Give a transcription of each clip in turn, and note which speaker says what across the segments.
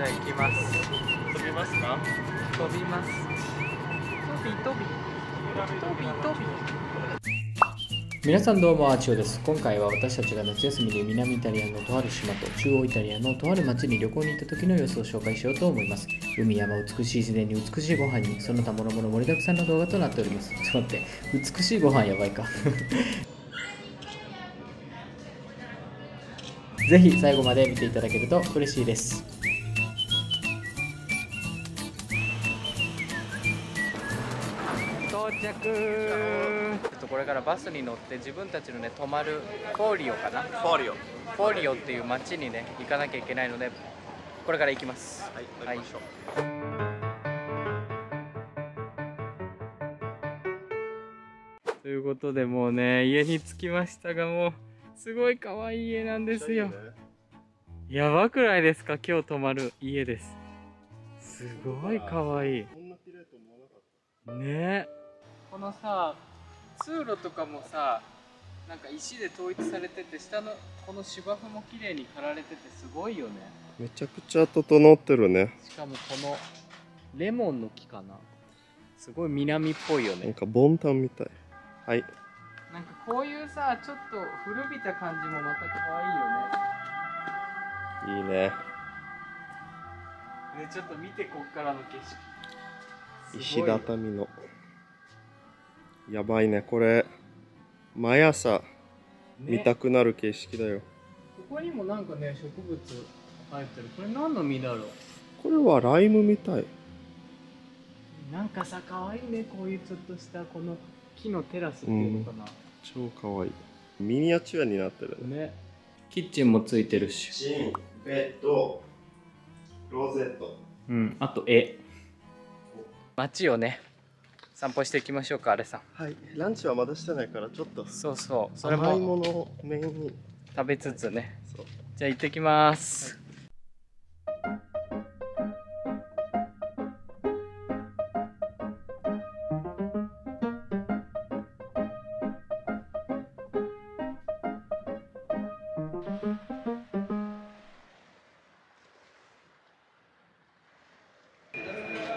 Speaker 1: じゃあ行きます。
Speaker 2: 飛びますか？
Speaker 1: 飛びます。飛び飛び。飛び飛び。皆さんどうもアーチオです。今回は私たちが夏休みで南イタリアのとある島と中央イタリアのとある町に旅行に行った時の様子を紹介しようと思います。海山美しい自然に美しいご飯にその他諸々盛りだくさんの動画となっております。ちょっと待って。美しいご飯やばいか。ぜひ最後まで見ていただけると嬉しいです着ちょっとこれからバスに乗って自分たちのね泊まるフォーリオかな？
Speaker 2: フォーリオ。
Speaker 1: フォーリオっていう町にね行かなきゃいけないのでこれから行きます。
Speaker 2: はい
Speaker 1: はい。
Speaker 2: 行きましょう。
Speaker 1: ということでもうね家に着きましたがもうすごい可愛い家なんですよ。やばくないですか？今日泊まる家です。すごい可愛い。
Speaker 2: こんな綺麗と思わなかっ
Speaker 1: ね。えこのさ通路とかもさなんか石で統一されてて下のこの芝生も綺麗に刈られててすごいよね。
Speaker 2: ためちゃくちゃ整ってるね。
Speaker 1: しかもこのレモンの木かな。すごい南っぽいよね。
Speaker 2: なんかボンタンみたい。はい。
Speaker 1: なんかこういうさちょっと古びた感じもまた可愛いよね。
Speaker 2: いいね。
Speaker 1: ねちょっと見てこっからの景色。す
Speaker 2: 石畳のやばいね。これ毎朝
Speaker 1: ね。
Speaker 2: 見たくなる景色だよ、
Speaker 1: ここにもなんかね植物生えてる。これ何の実だろう？
Speaker 2: これはライムみたい。
Speaker 1: なんかさ可愛いね。こういうちょっとしたこの木のテラスっていうのかな、
Speaker 2: 超かわいい。ミニアチュアになってるね。
Speaker 1: ね。キッチンもついてるし。
Speaker 2: チンベッドロゼット。
Speaker 1: うん。あと絵。街をね散歩していきましょうかあれさん。
Speaker 2: はい。ランチはまだしてないからちょっと
Speaker 1: そうそう。それ
Speaker 2: 甘い
Speaker 1: も
Speaker 2: ものをメインに。
Speaker 1: 食べつつね。
Speaker 2: そう。
Speaker 1: じゃあ行ってきます、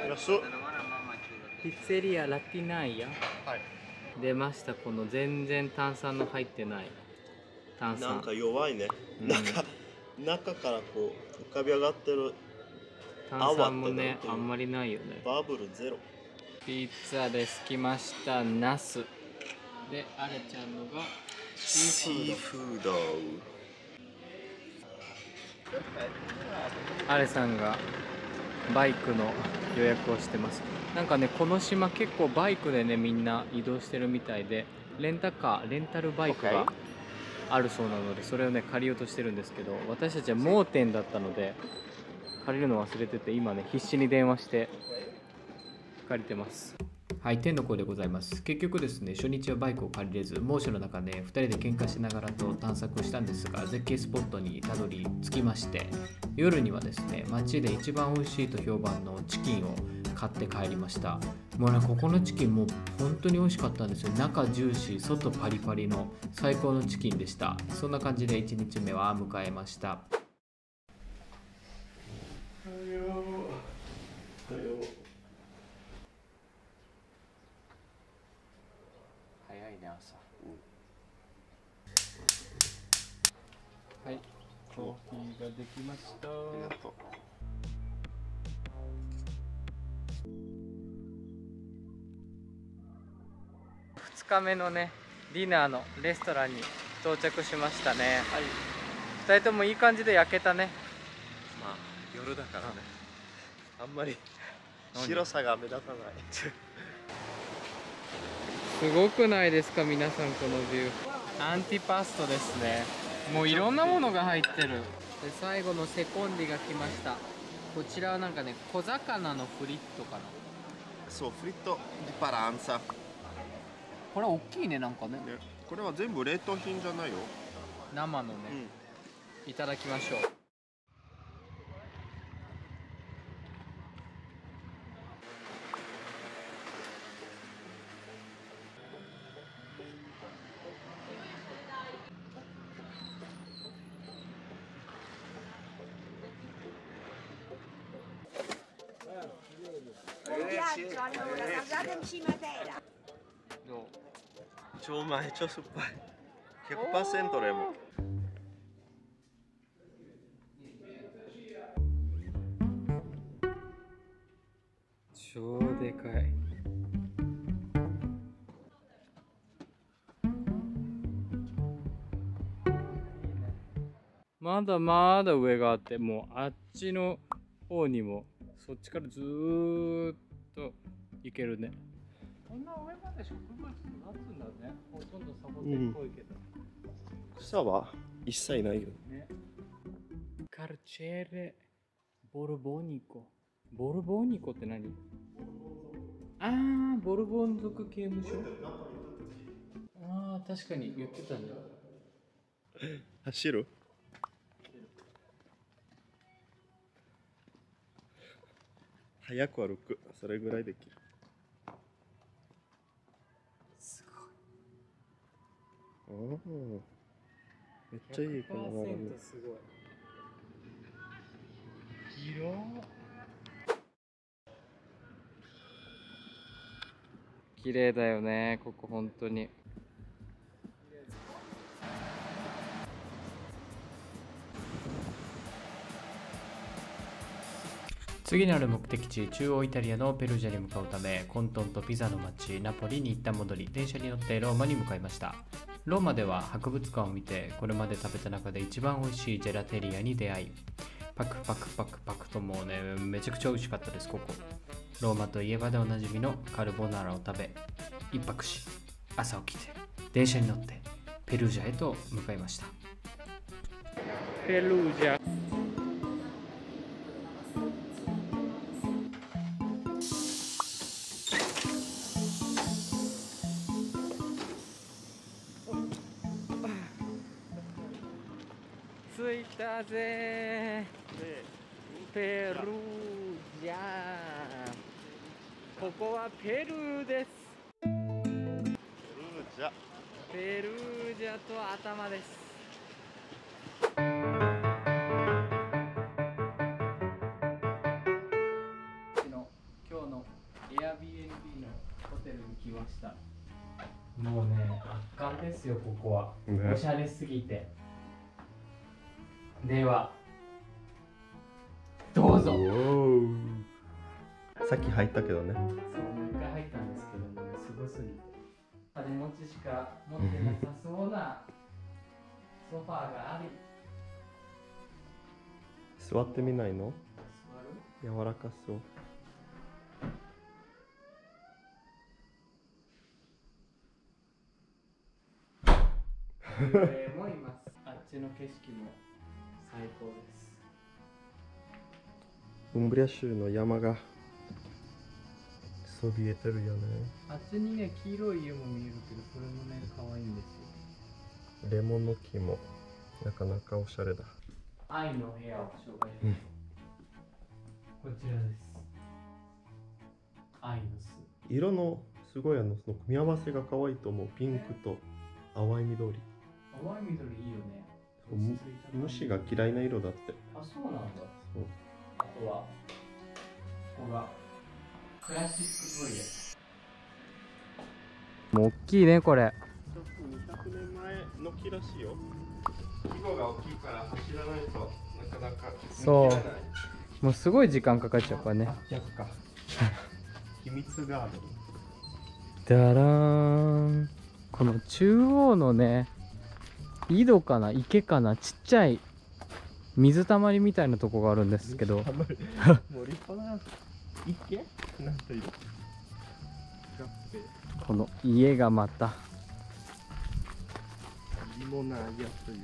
Speaker 2: 安っ
Speaker 1: ピッツェリアラティナイヤ？
Speaker 2: はい。
Speaker 1: 出ました。この全然炭酸の入ってない。炭酸。
Speaker 2: なんか弱いね、
Speaker 1: うん。
Speaker 2: なんか中からこう浮かび上がってる。
Speaker 1: 炭酸もねあんまりないよね。
Speaker 2: バブルゼロ。
Speaker 1: ピッツァですきました。ナス。であれちゃんのがシーフード。
Speaker 2: フード。
Speaker 1: アレさんがバイクの予約をしてますなんかねこの島結構バイクでねみんな移動してるみたいでレンタカーレンタルバイクが.あるそうなのでそれをね借りようとしてるんですけど私たちは盲点だったので借りるの忘れてて今ね必死に電話して借りてますはい天の声でございます。結局ですね初日はバイクを借りれず猛暑の中ね2人で喧嘩しながらと探索したんですが絶景スポットにたどり着きまして夜にはですね街で一番美味しいと評判のチキンを買って帰りました。もうねここのチキンもう本当に美味しかったんですよ。中ジューシー外パリパリの最高のチキンでした。そんな感じで1日目は迎えました早いね朝、はいコーヒーができました。2日目のねディナーのレストランに到着しましたね。はい。2人ともいい感じで焼けたね。
Speaker 2: まあ夜だからね。あんまり白さが目立たない。
Speaker 1: すごくないですか皆さんこのビュー。アンティパストですね。もういろんなものが入ってるで最後のセコンディが来ました。こちらはなんかね小魚のフリットかな。
Speaker 2: そうフリットディパランサ。
Speaker 1: これ大きいねなんかね。
Speaker 2: ねこれは全部冷凍品じゃないよ、
Speaker 1: 生のね、いただきましょう
Speaker 2: 超うまい超酸っぱい100%レモン
Speaker 1: 超でかい。まだまだ上があってもうあっちの方にもそっちからずっと行けるね。こんな上まで植物育つんだね。ほとんどサボテンっぽいけど、
Speaker 2: 草は一切ないよ。
Speaker 1: ね。カルチェーレボルボニコボルボニコって何あーボルボン族刑務所。あー確かに言ってたね。
Speaker 2: 走る？早く歩く。それぐらいできるめっちゃいいこの眺め
Speaker 1: すごい広綺麗だよね。ここ本当に。次なる目的地中央イタリアのペルジャに向かうためコントンとピザの街ナポリに行った戻り電車に乗ってローマに向かいました。ローマでは博物館を見てこれまで食べた中で一番美味しいジェラテリアに出会いパクパクパクパクともうねめちゃくちゃ美味しかったですここ。ローマといえばでおなじみのカルボナーラを食べ1泊し朝起きて電車に乗ってペルージャへと向かいました。ペルージャ。ぜペルージャここはペルーです
Speaker 2: ルージャ
Speaker 1: ペルージャと頭ですの今日の Airbnb のホテルに来ました。もうね圧巻ですよここは、
Speaker 2: ね。
Speaker 1: おしゃれすぎてではどうぞ。
Speaker 2: さっき入ったけどね。
Speaker 1: そうもう一回入ったんですけどもねすごすぎて金持ちしか持ってなさそうなソファーがあり。
Speaker 2: 座ってみないの？
Speaker 1: 座る？
Speaker 2: 柔らかそう。
Speaker 1: もいますあっちの景色も最高です。
Speaker 2: ウンブリア州の山がそびえてるよね。
Speaker 1: あっちにね黄色い家も見えるけどそれもね可愛いんですよ。
Speaker 2: レモンの木もなかなかおしゃれだ。
Speaker 1: 愛の部屋を紹介します、こちらです。愛の巣。
Speaker 2: 色のすごいあのその組み合わせが可愛いと思う。ピンクと淡い緑。
Speaker 1: 淡い緑いいよね
Speaker 2: 虫が嫌いな色だって。
Speaker 1: あそうなんだ。
Speaker 2: そう
Speaker 1: あとはここがクラシックトイレもう大きいねこれ。
Speaker 2: ちょっと200年前の木らしいよ。規模が大きいから走らないとなかなか
Speaker 1: そう。もうすごい時間かかっちゃうからね
Speaker 2: 逆か。秘密がある。
Speaker 1: だらーんこの中央のね井戸かな？池かな？ちっちゃい水たまりみたいなとこがあるんですけど。
Speaker 2: もう立派な？池？なんていう
Speaker 1: この家がまた。
Speaker 2: リモナーヤという。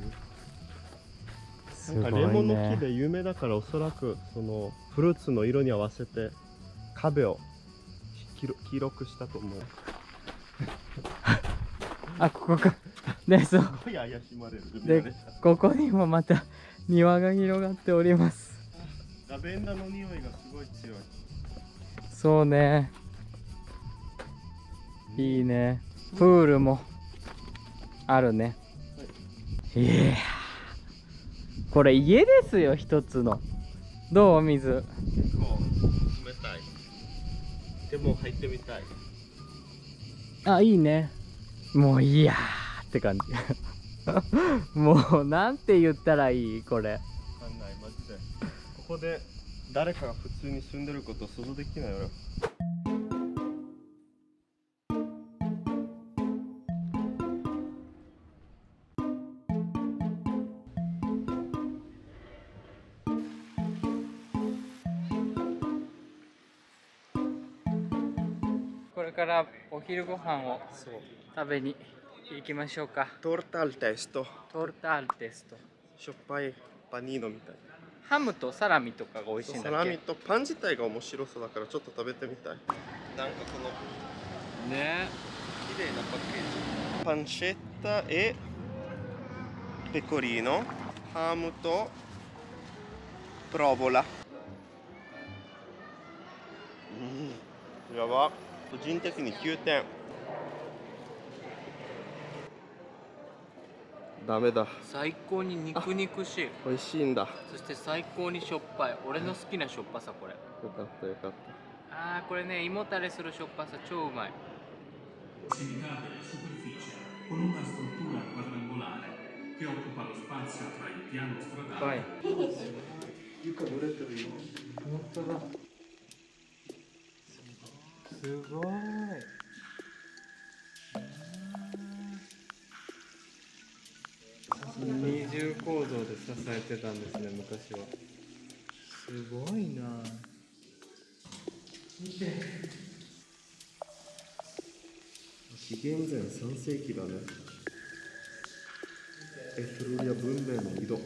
Speaker 1: すご
Speaker 2: なんかレモ
Speaker 1: いね
Speaker 2: ンの木で有名だからおそらくそのフルーツの色に合わせて壁を黄色くしたと思う。
Speaker 1: あここかねそう。
Speaker 2: すごい怪しまれる。
Speaker 1: でここにもまた庭が広がっております。
Speaker 2: ラベンダーの匂いがすごい強い。
Speaker 1: そうね。いいね。プールもあるね。い。やこれ家ですよ一つの。どう水？
Speaker 2: 結構冷たい。でも入ってみたい。
Speaker 1: あいいね。もういいやーって感じ。もうなんて言ったらいいこれ。
Speaker 2: わかんないマジで。ここで誰かが普通に住んでること想像できないよ。
Speaker 1: これからお昼ご飯を食べに行きましょうか。
Speaker 2: トルタルテスト
Speaker 1: トルタルテスト
Speaker 2: しょっぱいパニーノみたい
Speaker 1: ハムとサラミとかが美味しいんだ
Speaker 2: サラ
Speaker 1: っけ
Speaker 2: ミとパン自体が面白そうだからちょっと食べてみたいなんかこの
Speaker 1: ね
Speaker 2: 綺麗なパッケージパンチェッタえペコリーノハムとプロボラうんやば個人的に9点ダメだ。
Speaker 1: 最高に肉肉しい。
Speaker 2: 美味しいんだ。
Speaker 1: そして最高にしょっぱい。俺の好きなしょっぱさこれ。
Speaker 2: よかったよかった。
Speaker 1: ああこれね胃もたれするしょっぱさ超うまい,すごい構造で支えてたんですね昔は。すごいな。
Speaker 2: 紀元前3世紀だね。エフロリア文明の井戸。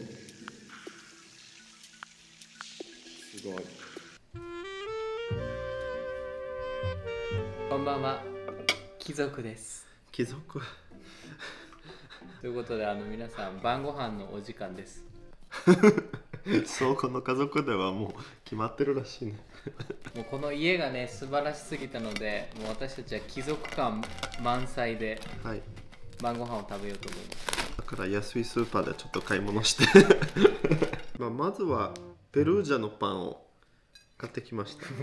Speaker 2: すごい。
Speaker 1: こんばんは。貴族です。
Speaker 2: 貴族
Speaker 1: ということであの皆さん晩ご飯のお時間です。
Speaker 2: そうこの家族ではもう決まってるらしいね。
Speaker 1: もうこの家がね素晴らしすぎたのでもう私たちは貴族感満載で
Speaker 2: はい。
Speaker 1: 晩ご飯を食べようと思います。
Speaker 2: だから安いスーパーでちょっと買い物して。まあまずはペルージャのパンを買ってきました。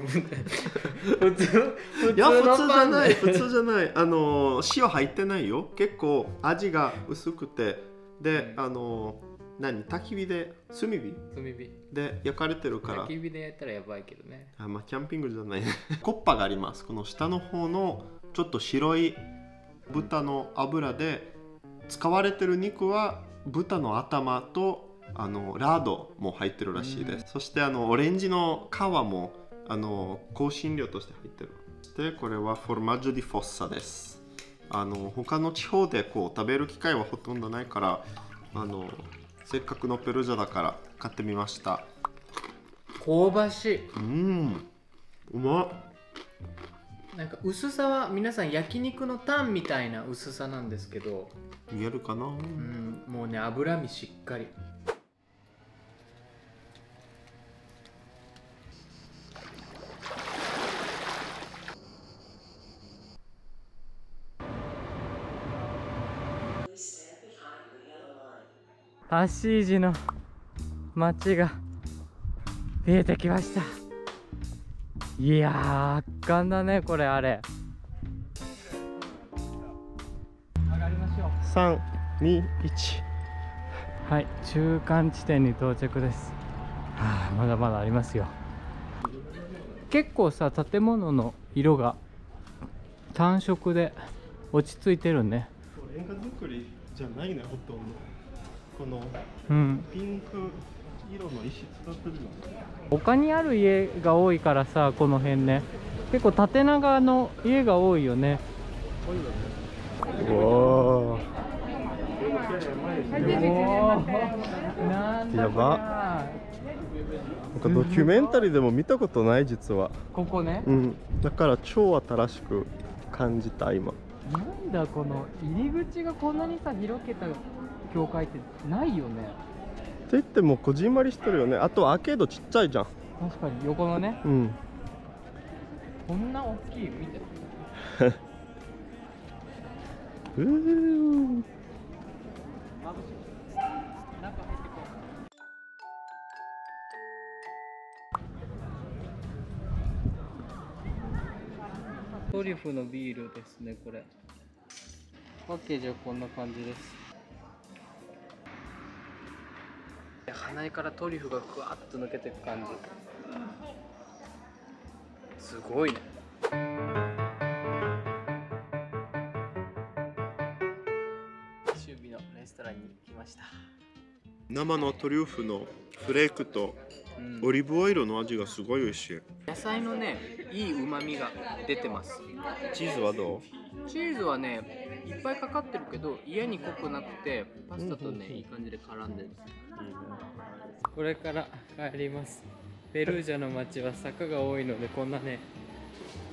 Speaker 1: 普通普
Speaker 2: いや普通じゃない
Speaker 1: い
Speaker 2: 普通じゃない。あの塩入ってないよ。結構味が薄くて。であの何？焚き火で炭火？
Speaker 1: 炭火。
Speaker 2: で焼かれてるから。
Speaker 1: 焚き火で焼いたらやばいけどね。
Speaker 2: あまあキャンピングじゃないね。コッパがあります。この下の方のちょっと白い豚の油で使われてる肉は豚の頭とあのラードも入ってるらしいです、そしてあのオレンジの皮もあの香辛料として入ってる。そしてこれはフォルマッジョディフォッサです。あの他の地方でこう食べる機会はほとんどないからあのせっかくのペルージャだから買ってみました。
Speaker 1: 香ばしい。
Speaker 2: うん。うまっ。
Speaker 1: なんか薄さは皆さん焼肉のタンみたいな薄さなんですけど、
Speaker 2: 見えるかな、
Speaker 1: うん、もうね脂身しっかりアシージの街が見えてきました。いやー圧巻だねこれあれ。上がりましょう。
Speaker 2: 321
Speaker 1: はい中間地点に到着です。はあまだまだありますよ。結構さ建物の色が単色で落ち着いてるね。
Speaker 2: レンガ作りじゃないねほとんどこの
Speaker 1: うん。
Speaker 2: ピンク色の石使ってるよね。
Speaker 1: 他にある家が多いからさこの辺ね。結構縦長の家が多いよね。
Speaker 2: うわ
Speaker 1: なん
Speaker 2: やば。なんかドキュメンタリーでも見たことない実は。
Speaker 1: ここね。
Speaker 2: うん。だから超新しく感じた今。
Speaker 1: なんだこの入り口がこんなにさ広けた教会ってないよね。
Speaker 2: って言ってもこじんまりしてるよね。あとアーケードちっちゃいじゃん。
Speaker 1: 確かに横のね。
Speaker 2: うん。
Speaker 1: こんな大きい見て
Speaker 2: うー
Speaker 1: トリュフのビールですねこれ。パッケージはこんな感じです鼻からトリュフがふわっと抜けていく感じ。すごいね。守備のレストランに来ました。
Speaker 2: 生のトリュフのフレークと
Speaker 1: うん。
Speaker 2: オリーブオイルの味がすごい美味しい。
Speaker 1: 野菜のねいい旨味が出てます。
Speaker 2: チーズはど
Speaker 1: チーズはねいっぱいかかってるけど家に濃くなくてパスタとねいい感じで絡んでる。これから帰ります。ペルージャの街は坂が多いのでこんなね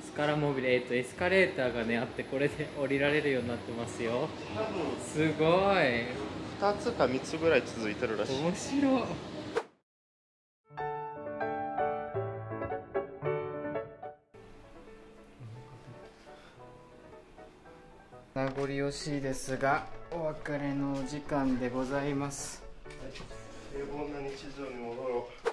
Speaker 1: スカラモビル、えっと、エスカレーターがねあってこれで降りられるようになってますよ。すごい。
Speaker 2: 2つか3つぐらい続いてるらしい。
Speaker 1: 面白い残り惜しいですがお別れのお時間でございます。
Speaker 2: 平凡な日常に戻ろう